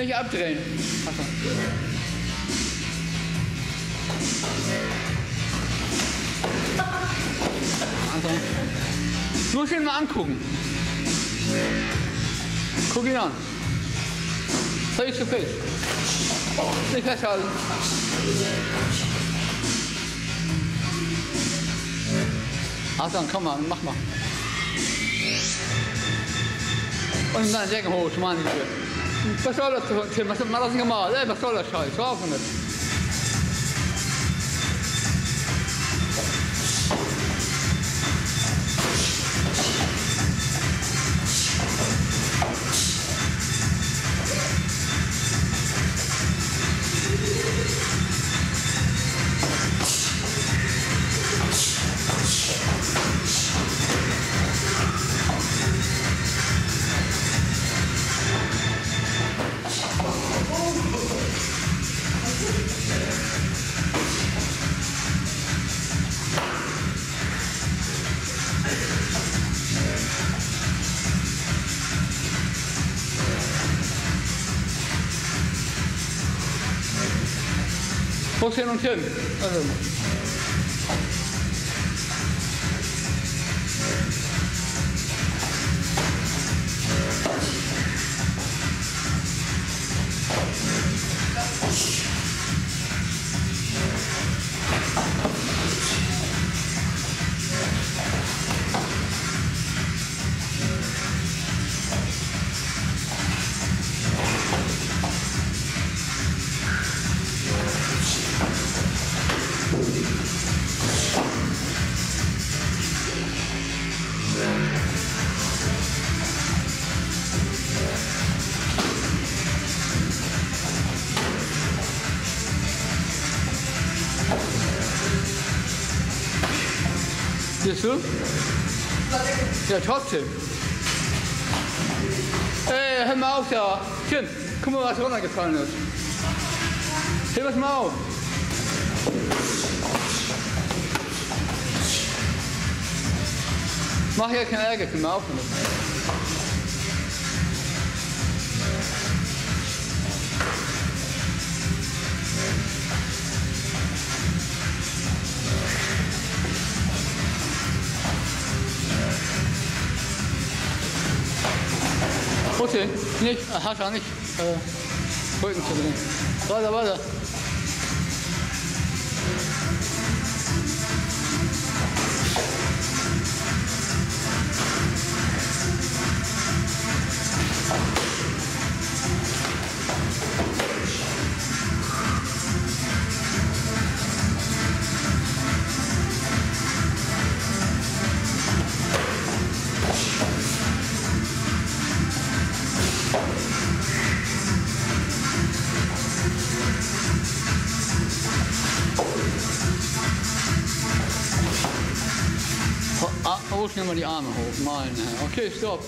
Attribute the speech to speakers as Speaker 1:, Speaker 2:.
Speaker 1: Nicht abdrehen. Achso. Also. Nur schön mal angucken. Guck ihn an. Face to face. Nicht festhalten. Hassan, komm mal, mach mal. Und dann Decke hoch, meine ich. Was soll das, Tim? Was soll das nicht mal? Ey, was soll das Scheiß? Hör auf Você não entende? Siehst du? Ja, trotzdem. Ey, hör mal auf da. Tim, guck mal, was runtergefallen ist. Heb es mal auf. Mach ja keinen Ärger, Tim, mal auf damit. Okay, nicht, hast du nicht. Äh, Rücken zu drehen. Weiter, weiter. Oh, schnell mal die Arme hoch. Malen. Okay, stopp.